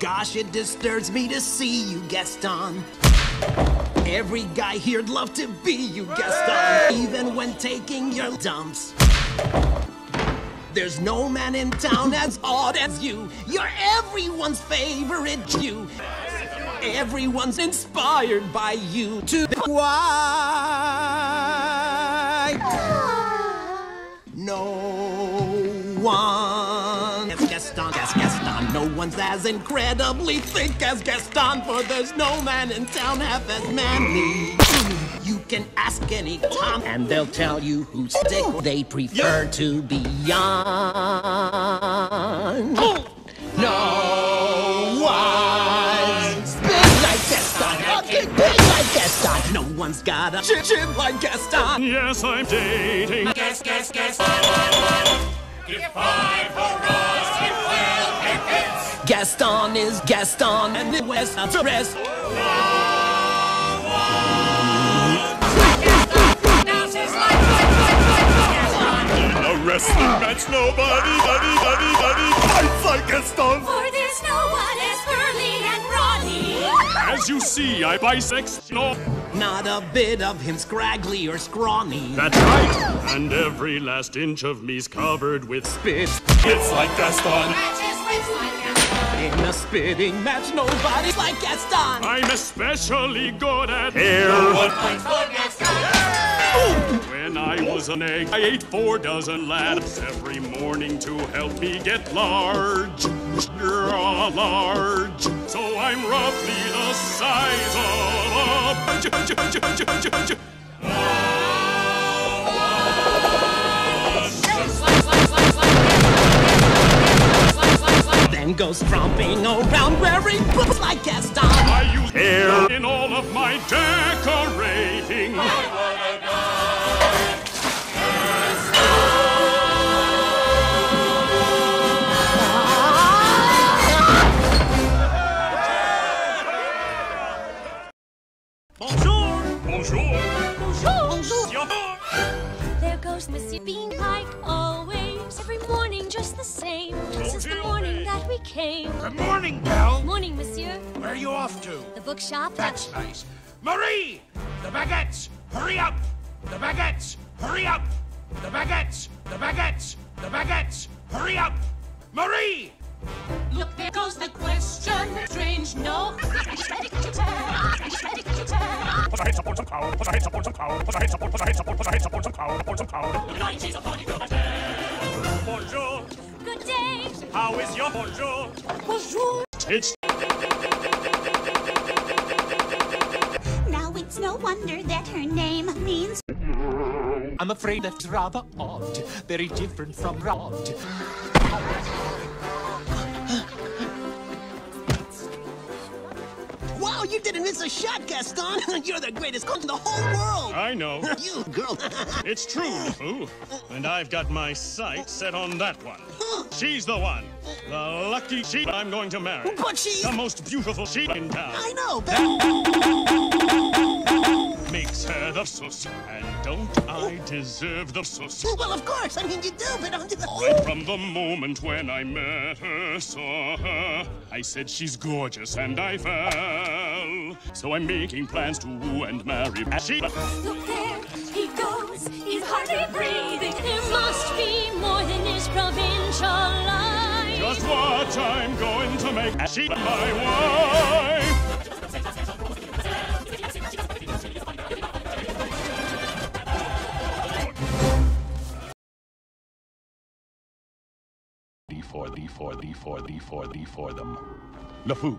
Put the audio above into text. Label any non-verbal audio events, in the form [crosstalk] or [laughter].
Gosh, it disturbs me to see you, Gaston. Every guy here'd love to be you, Gaston, even when taking your dumps. There's no man in town as odd as you. You're everyone's favorite Jew. Everyone's inspired by you to why no one no one's as incredibly thick as Gaston for there's no man in town half as manly you can ask any Tom and they'll tell you who stick. They prefer to be young. Oh. No one's big like Gaston. Big, big like Gaston. No one's got a chin, chin like Gaston. Yes, I'm dating. Guess, guess, guess. Give five Gaston is Gaston and the West of the rest. Wrestling match, nobody, buddy, buddy, buddy, fights like Gaston. For there's no one as burly and brawny. As you see, I bisex. No, Not a bit of him scraggly or scrawny. that's right. And every last inch of me's covered with spit. It's like Gaston. Matches wins like Gaston. In a spitting match, nobody's like Gaston. I'm especially good at hair. Points for Gaston. When I was an egg, I ate four dozen lads every morning to help me get large. Large. So I'm roughly the size of a. slice, slice. Then goes tromping around wearing boots like Gaston. I use hair in all of my decorating. I wanna go Bonjour. Bonjour. Bonjour. There goes Monsieur Bean like always. Every morning just the same. Came. Good morning, Belle. Morning, Monsieur. Where are you off to? The bookshop. That's nice. Marie! The baguettes! Hurry up! The baguettes! Hurry up! The baguettes! The baguettes! The baguettes! Hurry up! Marie! Look, there goes the question. Strange, no. Put a head up on some cow. Put a head up on some cow. Put a head up on. Put a head up on. Put a head up on some cow. On some cow. Bonjour. Good day. How is your bonjour? Bonjour. It's Now it's no wonder that her name means I'm afraid that's rather odd, very different from Rod. A shot, Gaston. [laughs] You're the greatest cook in the whole world. I know. [laughs] You, girl. [laughs] It's true, LeFou. And I've got my sights set on that one. She's the one. The lucky sheep I'm going to marry. but she. The most beautiful sheep in town. I know, but. Makes her the sus. And don't I deserve the sus? Well, of course. I mean, you do, but I'm just. Right from the moment when I met her, saw her, I said she's gorgeous and I fell. So I'm making plans to woo and marry. She Look there, he goes. He's hardly breathing. There must be more than his provincial life. just what I'm going to make. She my wife. D for D for D for D for D for them. LeFou.